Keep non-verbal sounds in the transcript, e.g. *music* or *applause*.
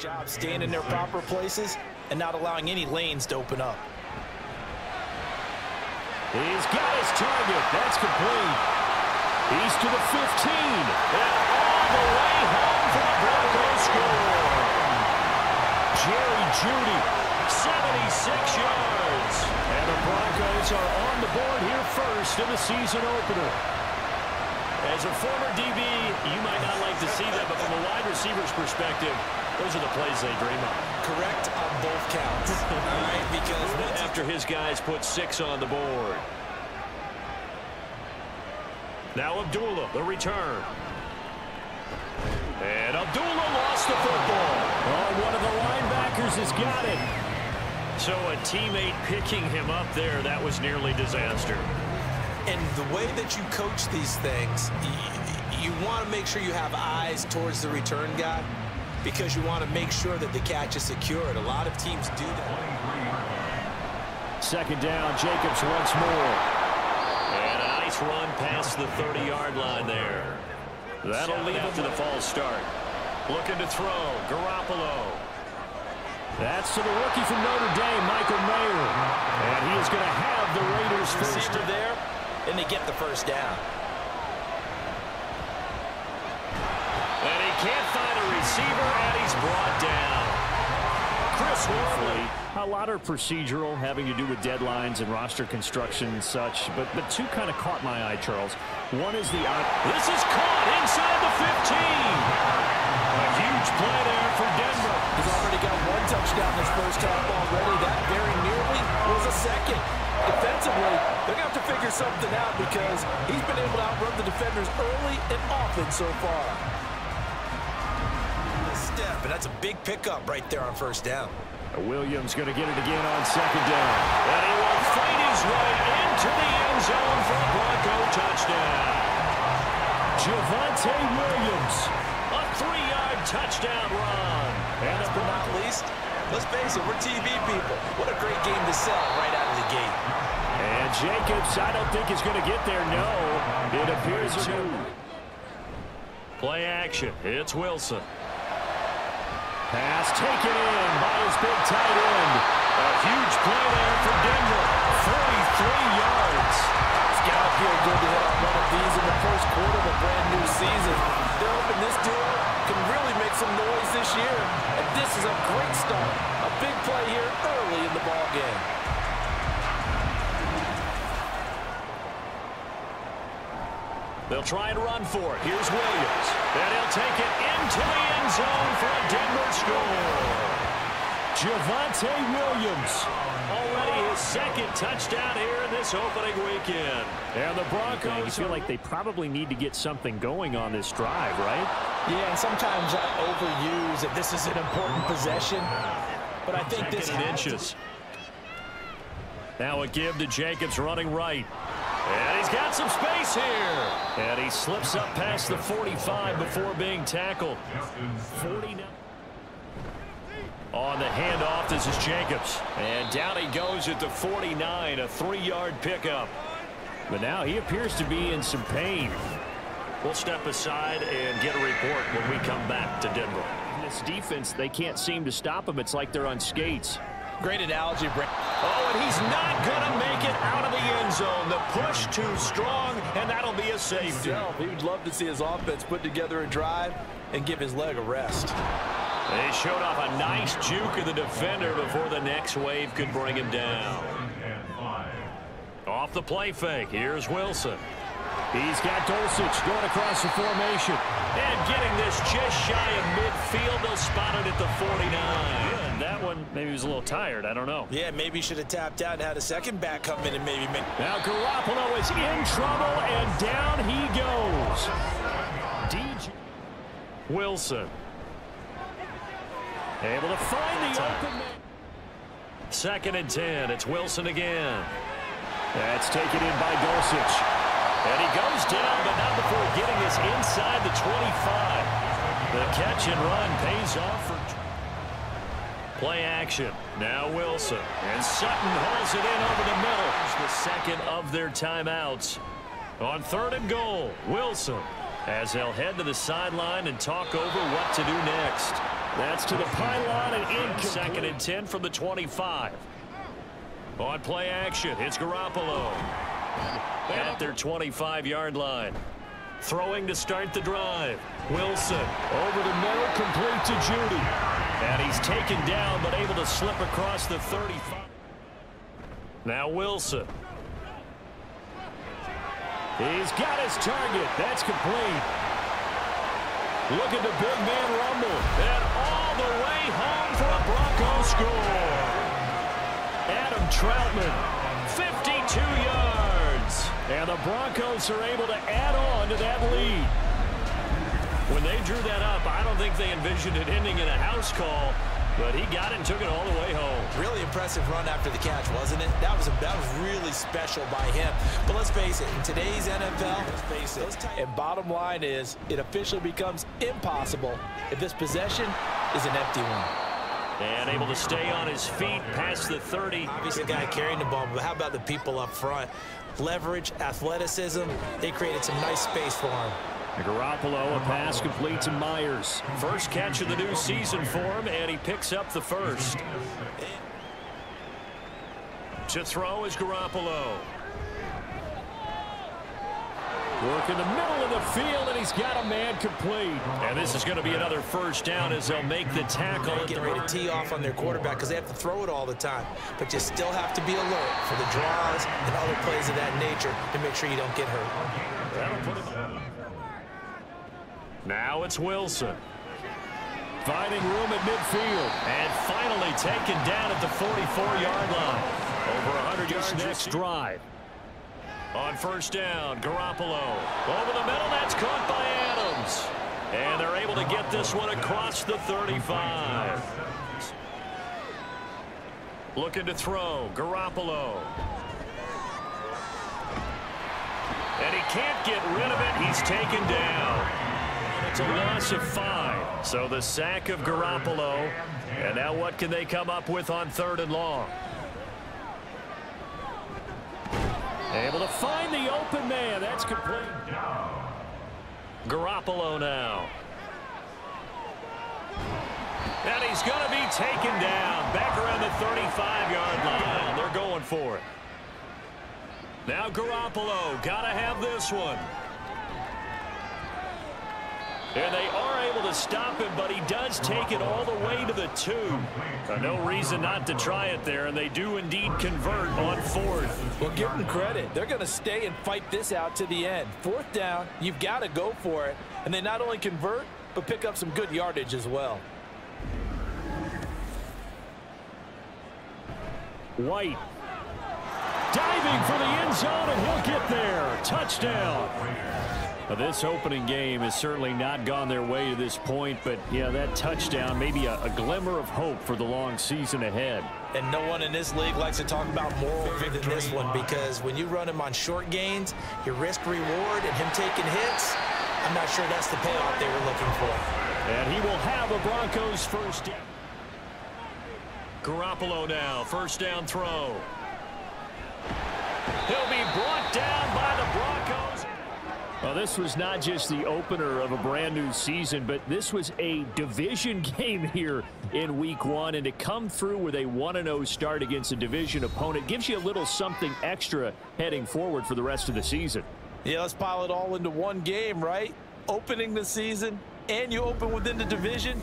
job staying in their proper places and not allowing any lanes to open up. He's got his target. That's complete. He's to the 15. And all the way home for the Broncos score. Jerry Jeudy, 76 yards. And the Broncos are on the board here first in the season opener. As a former DB, you might not like to see that, but from a wide receiver's perspective, those are the plays they dream of. Correct on both counts. *laughs* All right, because after his guys put six on the board. Now Abdullah, the return. And Abdullah lost the football. Oh, one of the linebackers has got it. So a teammate picking him up there, that was nearly disaster. And the way that you coach these things, you, you want to make sure you have eyes towards the return guy because you want to make sure that the catch is secured. A lot of teams do that. Second down, Jacobs once more. And a nice run past the 30-yard line there. That'll lead up to the false start. Looking to throw, Garoppolo. That's to the rookie from Notre Dame, Michael Mayer. And he is going to have the Raiders first. there, and they get the first down. And he can't find a receiver, and he's brought down. Chris Hopefully, a lot are procedural, having to do with deadlines and roster construction and such, but, but two kind of caught my eye, Charles. One is the... This is caught inside the 15. A huge play there for Denver. He's already got one touchdown this first half already. That very nearly was a second. Defensively, they're going to have to figure something out because he's been able to outrun the defenders early and often so far. And that's a big pickup right there on first down. Williams going to get it again on second down. And he will fight his way into the end zone for a Bronco touchdown. Javonte Williams, a three-yard touchdown run. And last but not least, let's face it, we're TV people. What a great game to sell right out of the gate. And Jacobs, I don't think he's going to get there. No, it appears to. Play action. It's Wilson. Pass taken in by his big tight end. A huge play there for Denver. 43 yards. It's to feel good to hit on one of these in the first quarter of a brand new season. They're They'll try and run for it. Here's Williams. And he'll take it into the end zone for a Denver score. Javonte Williams. Already his second touchdown here in this opening weekend. And the Broncos you feel like they probably need to get something going on this drive, right? Yeah, and sometimes I overuse that this is an important possession. But I think Second this inches. Now a give to Jacobs running right. And he's got some space here. And he slips up past the 45 before being tackled. 49. On the handoff, this is Jacobs. And down he goes at the 49, a three-yard pickup. But now he appears to be in some pain. We'll step aside and get a report when we come back to Denver. This defense, they can't seem to stop him. It's like they're on skates. Great analogy, Brent. Oh, and he's not going to make it out of the end zone. The push too strong, and that'll be a safety. He would love to see his offense put together a drive and give his leg a rest. They showed off a nice juke of the defender before the next wave could bring him down. Off the play fake, here's Wilson. He's got Dulcich going across the formation. And getting this just shy of midfield. They'll spot it at the 49. That one, maybe he was a little tired. I don't know. Yeah, maybe he should have tapped out and had a second back come in and maybe make... Now Garoppolo is in trouble, and down he goes. DJ Wilson. Able to find the open man. Second and 10. It's Wilson again. That's taken in by Dulcich. And he goes down, but not before getting us inside the 25. The catch and run pays off for... Play action. Now Wilson. And Sutton hauls it in over the middle. It's the second of their timeouts. On third and goal, Wilson. As they'll head to the sideline and talk over what to do next. That's to the pylon and in. Second and 10 from the 25. On play action, it's Garoppolo. At their 25-yard line. Throwing to start the drive. Wilson over the middle, complete to Jeudy. And he's taken down, but able to slip across the 35. Now Wilson. He's got his target. That's complete. Look at the big man rumble. And all the way home for a Bronco score. Adam Trautman, 52 yards. And the Broncos are able to add on to that lead. When they drew that up, I don't think they envisioned it ending in a house call. But he got it and took it all the way home. Really impressive run after the catch, wasn't it? That was a, that was really special by him. But let's face it, in today's NFL, let's face it. And bottom line is, it officially becomes impossible if this possession is an empty one. And able to stay on his feet past the 30. Obviously, the guy carrying the ball, but how about the people up front? Leverage, athleticism, they created some nice space for him. Garoppolo, a pass complete to Meyers. First catch of the new season for him, and he picks up the first. To throw is Garoppolo. Work in the middle of the field, and he's got a man complete. And this is going to be another first down as they'll make the tackle. They're Getting ready to tee off on their quarterback because they have to throw it all the time. But you still have to be alert for the draws and other plays of that nature to make sure you don't get hurt. Now it's Wilson. Finding room at midfield. And finally taken down at the 44-yard line. Over 100 yards next drive. On first down, Garoppolo. Over the middle, that's caught by Adams. And they're able to get this one across the 35. Looking to throw, Garoppolo. And he can't get rid of it. He's taken down. It's a loss of five. So the sack of Garoppolo. And now what can they come up with on third and long? Able to find the open man. That's complete. Garoppolo now. And he's going to be taken down. Back around the 35-yard line. They're going for it. Now Garoppolo. Got to have this one. And they are able to stop him, but he does take it all the way to the two. No reason not to try it there, and they do indeed convert on fourth. Well, give them credit. They're going to stay and fight this out to the end. Fourth down, you've got to go for it. And they not only convert, but pick up some good yardage as well. White. Diving for the end zone, and he'll get there. Touchdown. This opening game has certainly not gone their way to this point, but yeah, that touchdown, maybe a, a, glimmer of hope for the long season ahead. And no one in this league likes to talk about moral victory than this one because when you run him on short gains, your risk reward and him taking hits, I'm not sure that's the payoff they were looking for. And he will have a Broncos first down. Garoppolo now, first down throw. He'll be brought down by the Broncos. Well, this was not just the opener of a brand new season, but this was a division *laughs* game here in week one. And to come through with a 1-0 start against a division opponent gives you a little something extra heading forward for the rest of the season. Yeah, let's pile it all into one game, right? Opening the season, and you open within the division.